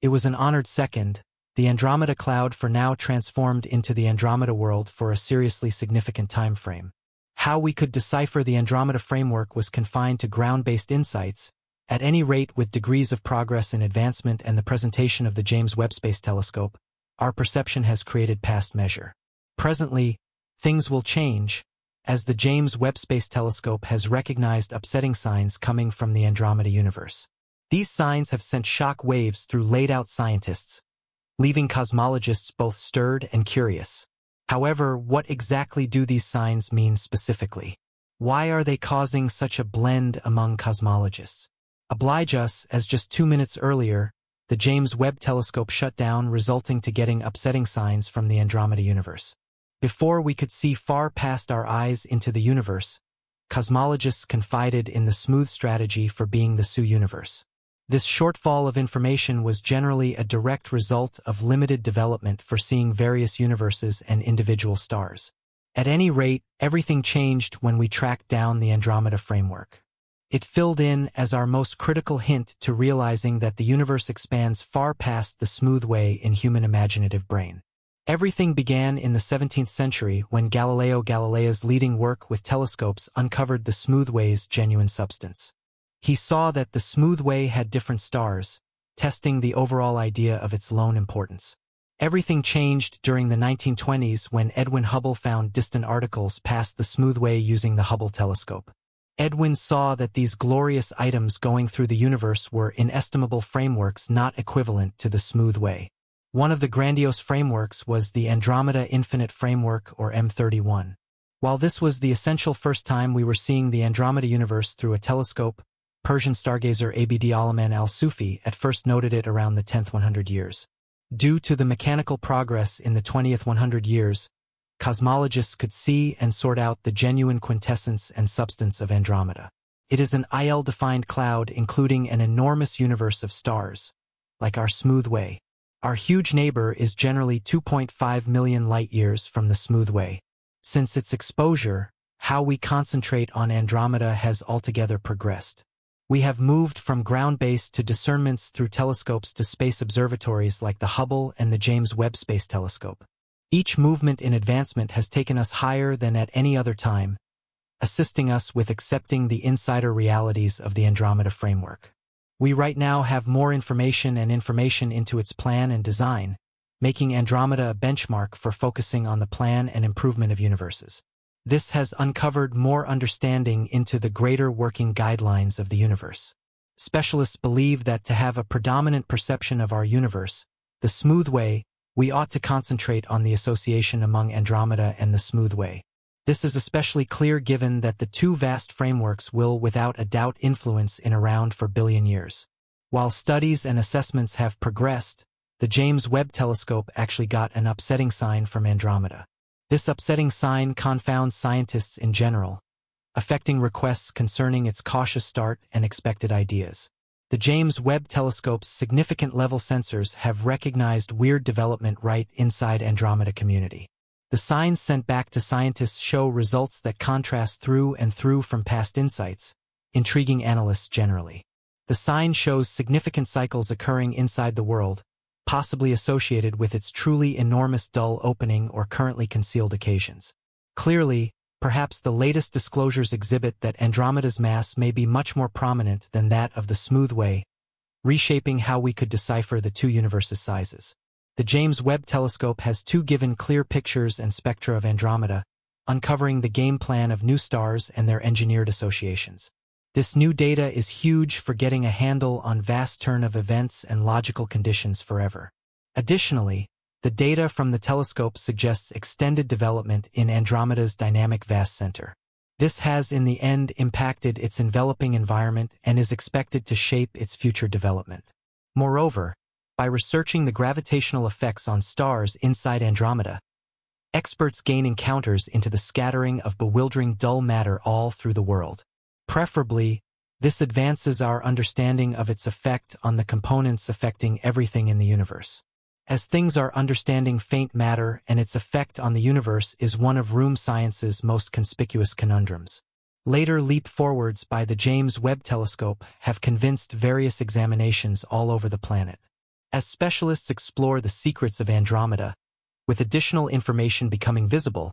It was an honored second, the Andromeda Cloud for now transformed into the Andromeda world for a seriously significant time frame. How we could decipher the Andromeda framework was confined to ground-based insights, at any rate with degrees of progress in advancement and the presentation of the James Webb Space Telescope, our perception has created past measure. Presently, things will change, as the James Webb Space Telescope has recognized upsetting signs coming from the Andromeda universe. These signs have sent shock waves through laid-out scientists, leaving cosmologists both stirred and curious. However, what exactly do these signs mean specifically? Why are they causing such a blend among cosmologists? Oblige us, as just two minutes earlier, the James Webb Telescope shut down resulting to getting upsetting signs from the Andromeda universe. Before we could see far past our eyes into the universe, cosmologists confided in the smooth strategy for being the SU universe. This shortfall of information was generally a direct result of limited development for seeing various universes and individual stars. At any rate, everything changed when we tracked down the Andromeda framework. It filled in as our most critical hint to realizing that the universe expands far past the smooth way in human imaginative brain. Everything began in the 17th century when Galileo Galilei's leading work with telescopes uncovered the smooth way's genuine substance. He saw that the smooth way had different stars, testing the overall idea of its lone importance. Everything changed during the 1920s when Edwin Hubble found distant articles past the smooth way using the Hubble telescope. Edwin saw that these glorious items going through the universe were inestimable frameworks not equivalent to the smooth way. One of the grandiose frameworks was the Andromeda Infinite Framework, or M31. While this was the essential first time we were seeing the Andromeda universe through a telescope, Persian stargazer Abd Alaman al-Sufi at first noted it around the 10th 100 years. Due to the mechanical progress in the 20th 100 years, cosmologists could see and sort out the genuine quintessence and substance of Andromeda. It is an IL-defined cloud including an enormous universe of stars, like our smooth way. Our huge neighbor is generally 2.5 million light-years from the smooth way. Since its exposure, how we concentrate on Andromeda has altogether progressed. We have moved from ground-based to discernments through telescopes to space observatories like the Hubble and the James Webb Space Telescope. Each movement in advancement has taken us higher than at any other time, assisting us with accepting the insider realities of the Andromeda framework. We right now have more information and information into its plan and design, making Andromeda a benchmark for focusing on the plan and improvement of universes. This has uncovered more understanding into the greater working guidelines of the universe. Specialists believe that to have a predominant perception of our universe, the smooth way, we ought to concentrate on the association among Andromeda and the smooth way. This is especially clear given that the two vast frameworks will without a doubt influence in around for billion years. While studies and assessments have progressed, the James Webb Telescope actually got an upsetting sign from Andromeda. This upsetting sign confounds scientists in general, affecting requests concerning its cautious start and expected ideas. The James Webb Telescope's significant level sensors have recognized weird development right inside Andromeda community. The signs sent back to scientists show results that contrast through and through from past insights, intriguing analysts generally. The sign shows significant cycles occurring inside the world, possibly associated with its truly enormous dull opening or currently concealed occasions. Clearly, perhaps the latest disclosures exhibit that Andromeda's mass may be much more prominent than that of the smooth way, reshaping how we could decipher the two universes' sizes. The James Webb Telescope has two given clear pictures and spectra of Andromeda, uncovering the game plan of new stars and their engineered associations. This new data is huge for getting a handle on vast turn of events and logical conditions forever. Additionally, the data from the telescope suggests extended development in Andromeda's dynamic vast center. This has in the end impacted its enveloping environment and is expected to shape its future development. Moreover, by researching the gravitational effects on stars inside Andromeda, experts gain encounters into the scattering of bewildering dull matter all through the world. Preferably, this advances our understanding of its effect on the components affecting everything in the universe. As things are understanding faint matter and its effect on the universe is one of room science's most conspicuous conundrums. Later leap forwards by the James Webb Telescope have convinced various examinations all over the planet. As specialists explore the secrets of Andromeda, with additional information becoming visible,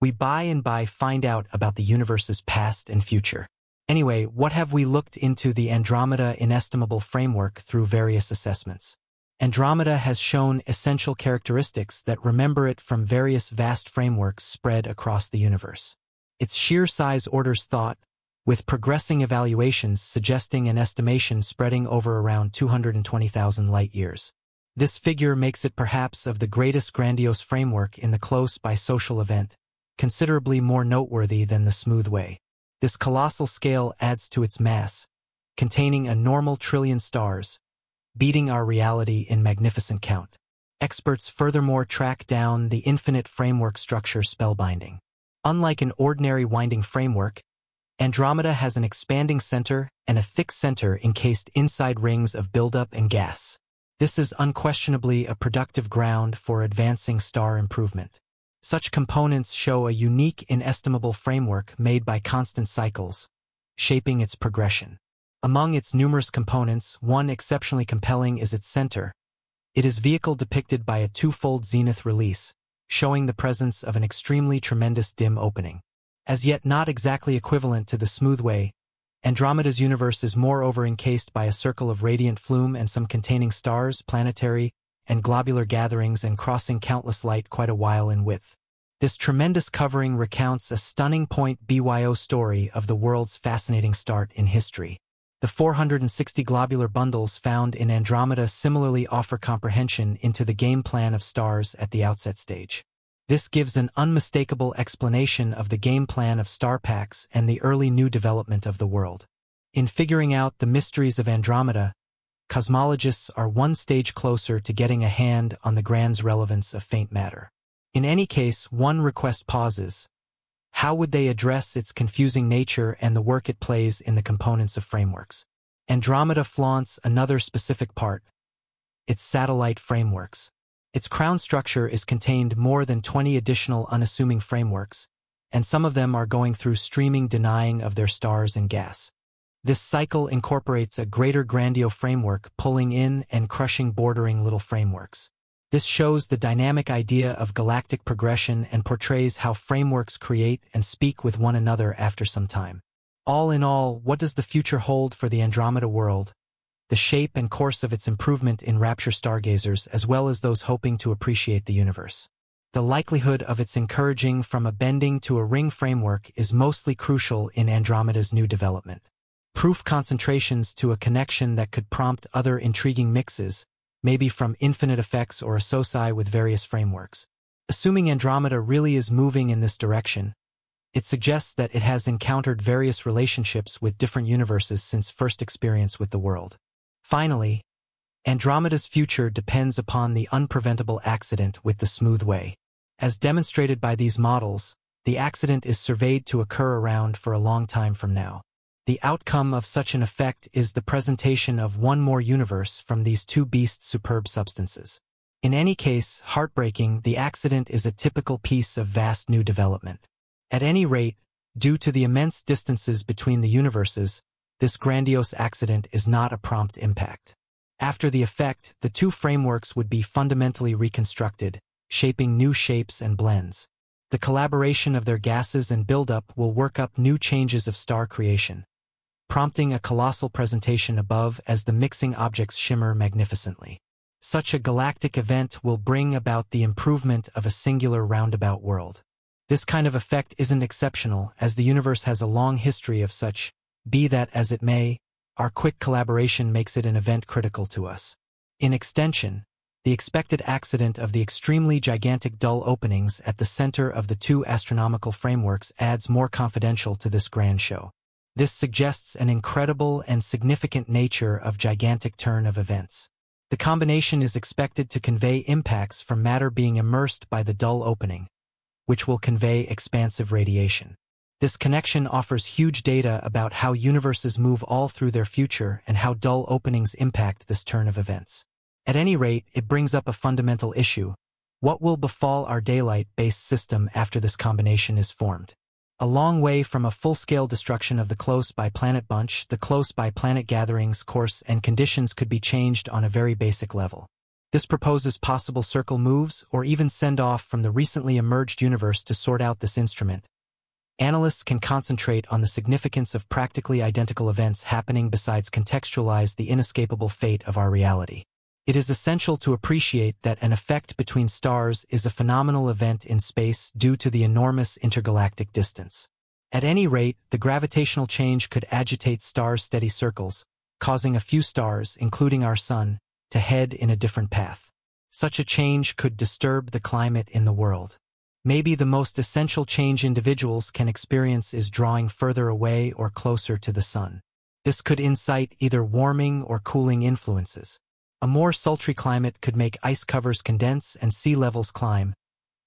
we by and by find out about the universe's past and future. Anyway, what have we looked into the Andromeda inestimable framework through various assessments? Andromeda has shown essential characteristics that remember it from various vast frameworks spread across the universe. Its sheer size orders thought, with progressing evaluations suggesting an estimation spreading over around 220,000 light-years. This figure makes it perhaps of the greatest grandiose framework in the close by social event, considerably more noteworthy than the smooth way. This colossal scale adds to its mass, containing a normal trillion stars, beating our reality in magnificent count. Experts furthermore track down the infinite framework structure spellbinding. Unlike an ordinary winding framework, Andromeda has an expanding center and a thick center encased inside rings of buildup and gas. This is unquestionably a productive ground for advancing star improvement. Such components show a unique inestimable framework made by constant cycles, shaping its progression. Among its numerous components, one exceptionally compelling is its center. It is vehicle depicted by a twofold zenith release, showing the presence of an extremely tremendous dim opening. As yet not exactly equivalent to the smooth way, Andromeda's universe is moreover encased by a circle of radiant flume and some containing stars, planetary, and globular gatherings and crossing countless light quite a while in width. This tremendous covering recounts a stunning point BYO story of the world's fascinating start in history. The 460 globular bundles found in Andromeda similarly offer comprehension into the game plan of stars at the outset stage. This gives an unmistakable explanation of the game plan of star packs and the early new development of the world. In figuring out the mysteries of Andromeda, cosmologists are one stage closer to getting a hand on the grand relevance of faint matter. In any case, one request pauses. How would they address its confusing nature and the work it plays in the components of frameworks? Andromeda flaunts another specific part, its satellite frameworks. Its crown structure is contained more than 20 additional unassuming frameworks, and some of them are going through streaming denying of their stars and gas. This cycle incorporates a greater grandio framework pulling in and crushing bordering little frameworks. This shows the dynamic idea of galactic progression and portrays how frameworks create and speak with one another after some time. All in all, what does the future hold for the Andromeda world, the shape and course of its improvement in rapture stargazers as well as those hoping to appreciate the universe. The likelihood of its encouraging from a bending to a ring framework is mostly crucial in Andromeda's new development. Proof concentrations to a connection that could prompt other intriguing mixes, maybe from infinite effects or associ with various frameworks. Assuming Andromeda really is moving in this direction, it suggests that it has encountered various relationships with different universes since first experience with the world. Finally, Andromeda's future depends upon the unpreventable accident with the smooth way. As demonstrated by these models, the accident is surveyed to occur around for a long time from now. The outcome of such an effect is the presentation of one more universe from these two beast superb substances. In any case, heartbreaking, the accident is a typical piece of vast new development. At any rate, due to the immense distances between the universes, this grandiose accident is not a prompt impact. After the effect, the two frameworks would be fundamentally reconstructed, shaping new shapes and blends. The collaboration of their gases and buildup will work up new changes of star creation, prompting a colossal presentation above as the mixing objects shimmer magnificently. Such a galactic event will bring about the improvement of a singular roundabout world. This kind of effect isn't exceptional, as the universe has a long history of such be that as it may, our quick collaboration makes it an event critical to us. In extension, the expected accident of the extremely gigantic dull openings at the center of the two astronomical frameworks adds more confidential to this grand show. This suggests an incredible and significant nature of gigantic turn of events. The combination is expected to convey impacts from matter being immersed by the dull opening, which will convey expansive radiation. This connection offers huge data about how universes move all through their future and how dull openings impact this turn of events. At any rate, it brings up a fundamental issue. What will befall our daylight-based system after this combination is formed? A long way from a full-scale destruction of the close by planet bunch, the close by planet gatherings, course, and conditions could be changed on a very basic level. This proposes possible circle moves or even send off from the recently emerged universe to sort out this instrument. Analysts can concentrate on the significance of practically identical events happening besides contextualize the inescapable fate of our reality. It is essential to appreciate that an effect between stars is a phenomenal event in space due to the enormous intergalactic distance. At any rate, the gravitational change could agitate stars' steady circles, causing a few stars, including our Sun, to head in a different path. Such a change could disturb the climate in the world. Maybe the most essential change individuals can experience is drawing further away or closer to the sun. This could incite either warming or cooling influences. A more sultry climate could make ice covers condense and sea levels climb,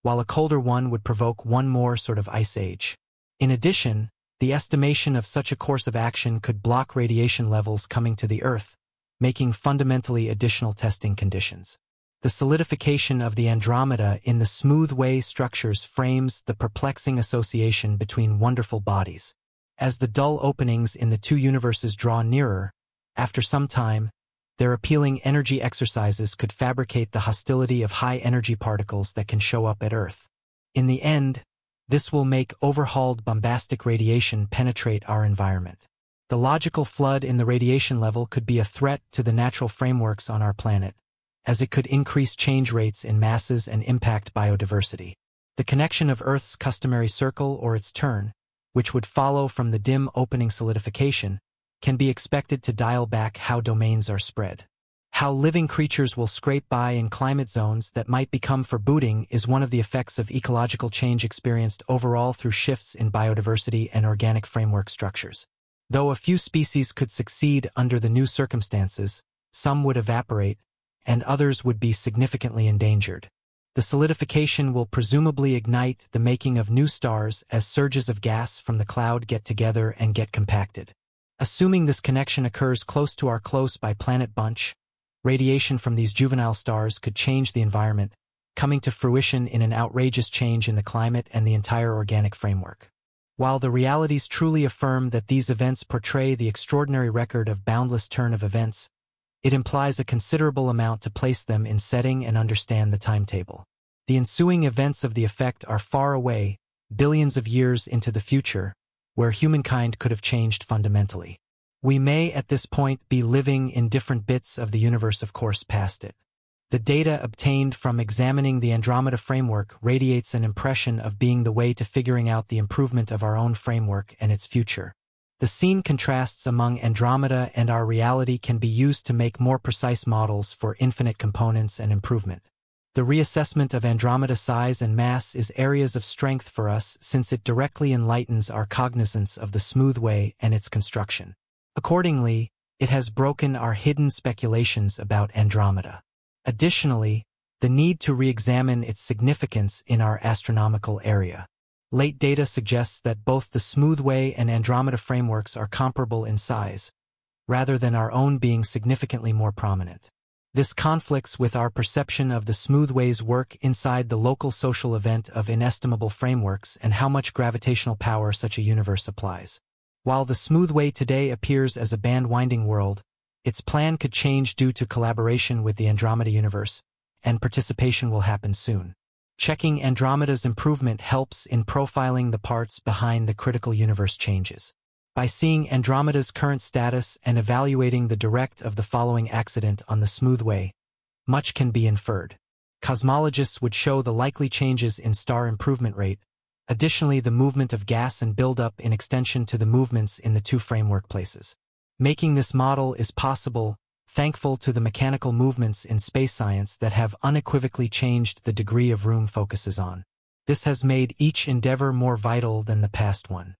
while a colder one would provoke one more sort of ice age. In addition, the estimation of such a course of action could block radiation levels coming to the Earth, making fundamentally additional testing conditions. The solidification of the Andromeda in the smooth way structures frames the perplexing association between wonderful bodies. As the dull openings in the two universes draw nearer, after some time, their appealing energy exercises could fabricate the hostility of high-energy particles that can show up at Earth. In the end, this will make overhauled bombastic radiation penetrate our environment. The logical flood in the radiation level could be a threat to the natural frameworks on our planet, as it could increase change rates in masses and impact biodiversity. The connection of Earth's customary circle or its turn, which would follow from the dim opening solidification, can be expected to dial back how domains are spread. How living creatures will scrape by in climate zones that might become foreboding is one of the effects of ecological change experienced overall through shifts in biodiversity and organic framework structures. Though a few species could succeed under the new circumstances, some would evaporate, and others would be significantly endangered. The solidification will presumably ignite the making of new stars as surges of gas from the cloud get together and get compacted. Assuming this connection occurs close to our close by planet bunch, radiation from these juvenile stars could change the environment, coming to fruition in an outrageous change in the climate and the entire organic framework. While the realities truly affirm that these events portray the extraordinary record of boundless turn of events, it implies a considerable amount to place them in setting and understand the timetable. The ensuing events of the effect are far away, billions of years into the future, where humankind could have changed fundamentally. We may, at this point, be living in different bits of the universe of course past it. The data obtained from examining the Andromeda framework radiates an impression of being the way to figuring out the improvement of our own framework and its future. The scene contrasts among Andromeda and our reality can be used to make more precise models for infinite components and improvement. The reassessment of Andromeda size and mass is areas of strength for us since it directly enlightens our cognizance of the smooth way and its construction. Accordingly, it has broken our hidden speculations about Andromeda. Additionally, the need to re-examine its significance in our astronomical area. Late data suggests that both the Smoothway and Andromeda frameworks are comparable in size, rather than our own being significantly more prominent. This conflicts with our perception of the Smoothway's work inside the local social event of inestimable frameworks and how much gravitational power such a universe applies. While the Smoothway today appears as a band-winding world, its plan could change due to collaboration with the Andromeda universe, and participation will happen soon. Checking Andromeda's improvement helps in profiling the parts behind the critical universe changes. By seeing Andromeda's current status and evaluating the direct of the following accident on the smooth way, much can be inferred. Cosmologists would show the likely changes in star improvement rate, additionally the movement of gas and buildup in extension to the movements in the two framework places. Making this model is possible thankful to the mechanical movements in space science that have unequivocally changed the degree of room focuses on. This has made each endeavor more vital than the past one.